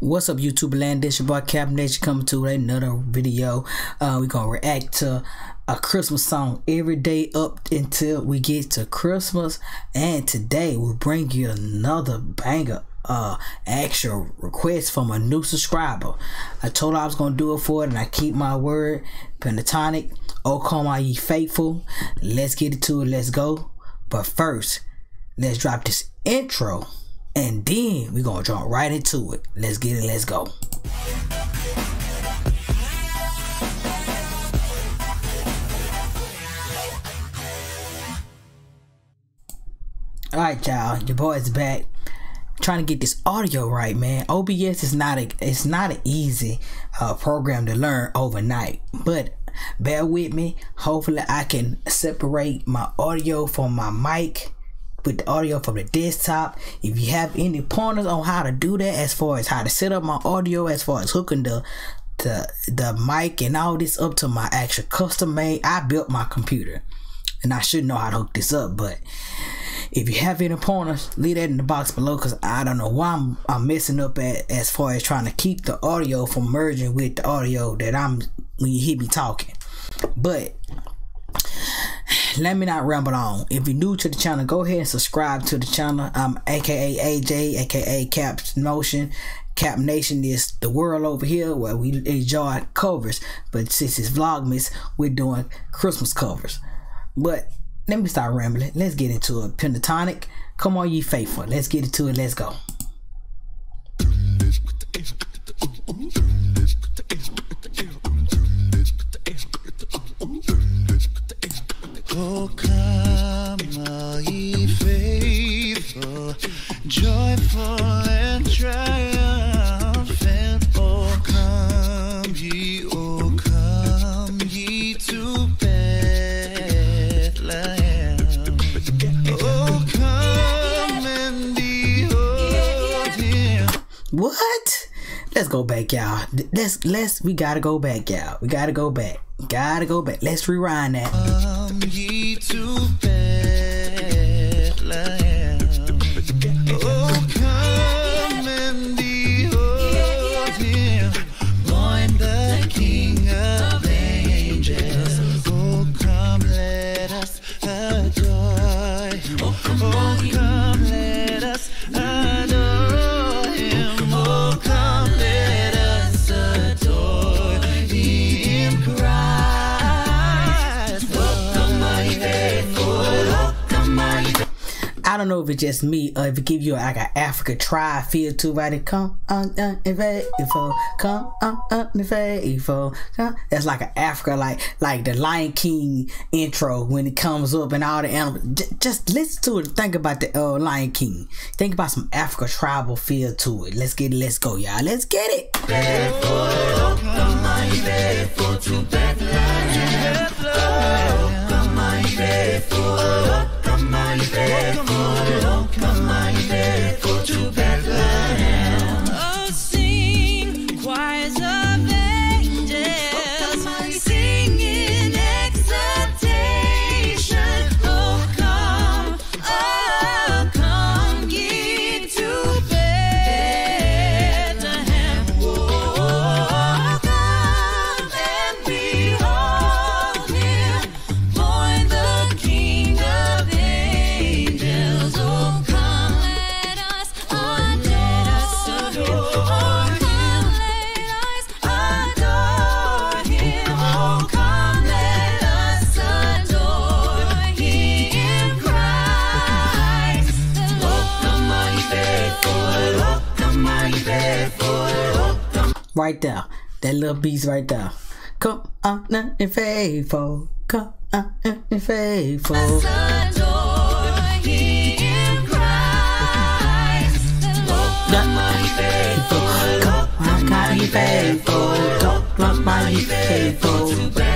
What's up, YouTube land? This your boy Kap Nation coming to another video. Uh, we're gonna react to a Christmas song every day up until we get to Christmas. And today we'll bring you another banger. Uh, actual request from a new subscriber. I told her I was gonna do it for it, and I keep my word. Pentatonix, oh come are ye faithful. Let's get into it. Let's go. But first, let's drop this intro. And then we're gonna jump right into it. Let's get it, let's go. Alright y'all, your boy's back. Trying to get this audio right, man. OBS is not a it's not an easy uh, program to learn overnight. But bear with me. Hopefully I can separate my audio from my mic with the audio from the desktop. If you have any pointers on how to do that, as far as how to set up my audio, as far as hooking the the the mic and all this up to my actual custom made, I built my computer, and I should know how to hook this up. But if you have any pointers, leave that in the box below because I don't know why I'm, I'm messing up at as far as trying to keep the audio from merging with the audio that I'm when you hear me talking. But let me not ramble on. If you're new to the channel, go ahead and subscribe to the channel. I'm aka AJ, aka Kap Motion. Kap Nation is the world over here where we enjoy covers. But since it's Vlogmas, we're doing Christmas covers. But let me start rambling. Let's get into it. Pentatonix, come on, ye faithful. Let's get into it. Let's go. Oh, come, ye faithful, joyful and triumphant. Oh, come ye, oh, come ye to Bethlehem. Oh, come and behold him. What? Let's go back, y'all. Let's let's we gotta go back, y'all. We gotta go back. Gotta go back. Let's rewind that. Ye to. Oh, come. Oh. Oh, come, let don't know if it's just me or if it give you like an Africa tribe feel right? It come on, on and faithful, come on, faithful. That's like an Africa, like like the Lion King intro when it comes up and all the animals. J- just listen to it. Think about the uh, Lion King. Think about some Africa tribal feel to it. Let's get it. Let's go, y'all. Let's get it. Right there. That little beast right there. Come on and faithful. Come on and faithful. Adore him, Christ. Come, my faithful. Come on, God, you faithful. Look my faithful.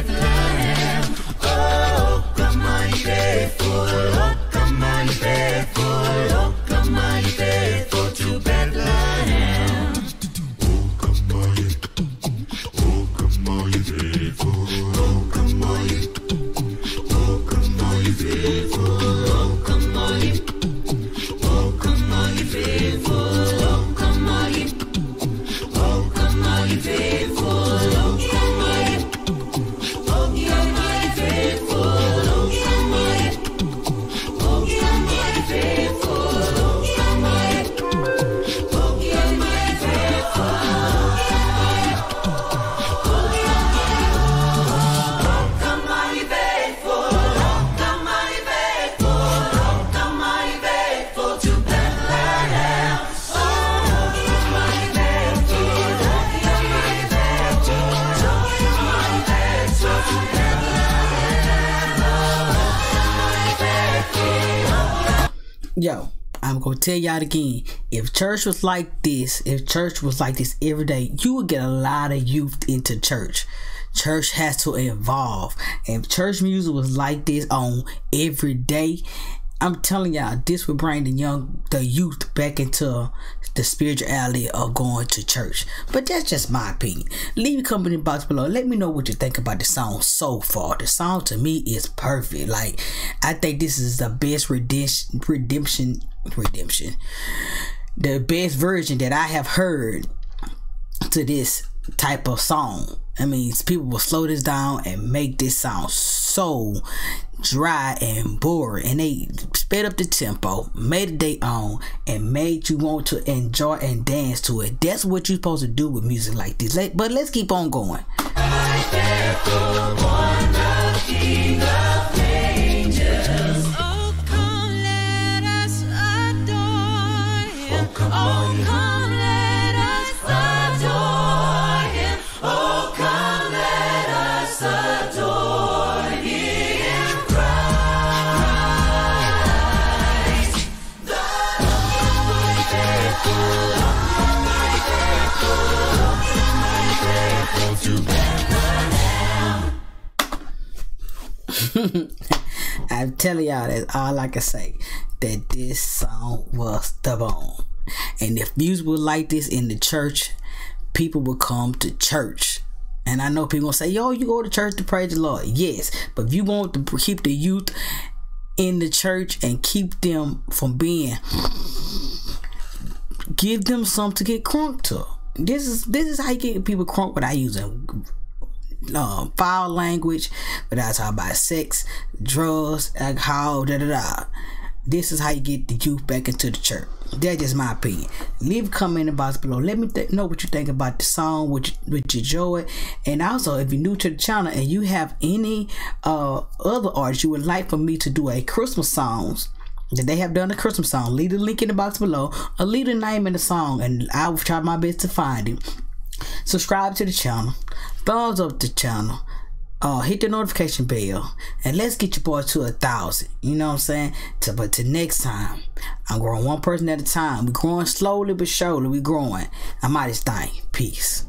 Yo, I'm gonna tell y'all again. If church was like this, if church was like this every day, you would get a lot of youth into church. Church has to evolve. If church music was like this on every day, I'm telling y'all, this would bring the young, the youth back into the spirituality of going to church. But that's just my opinion. Leave a comment in the box below. Let me know what you think about the song so far. The song to me is perfect. Like, I think this is the best redemption, redemption, redemption. The best version that I have heard to this type of song. I mean, people will slow this down and make this sound so dry and boring. And they sped up the tempo, made it their own, and made you want to enjoy and dance to it. That's what you're supposed to do with music like this. But let's keep on going. I'm telling y'all that's all I can say. That this song was the bomb. And if music was like this in the church, people would come to church. And I know people gonna say, yo, you go to church to praise the Lord. Yes. But if you want to keep the youth in the church and keep them from being give them something to get crunk to. This is this is how you get people crunk without using uh, foul language, but I talk about sex, drugs, alcohol, da da da. This is how you get the youth back into the church. That's just my opinion. Leave a comment in the box below. Let me know what you think about the song, you, what you enjoy, and also if you're new to the channel and you have any uh other artists you would like for me to do a Christmas songs that they have done a Christmas song, leave the link in the box below or leave the name in the song, and I will try my best to find it subscribe to the channel, thumbs up the channel, uh, hit the notification bell, and let's get your boy to a thousand. You know what I'm saying? To, but to next time, I'm growing one person at a time. We're growing slowly but surely. We're growing. I'm out of this thing. Peace.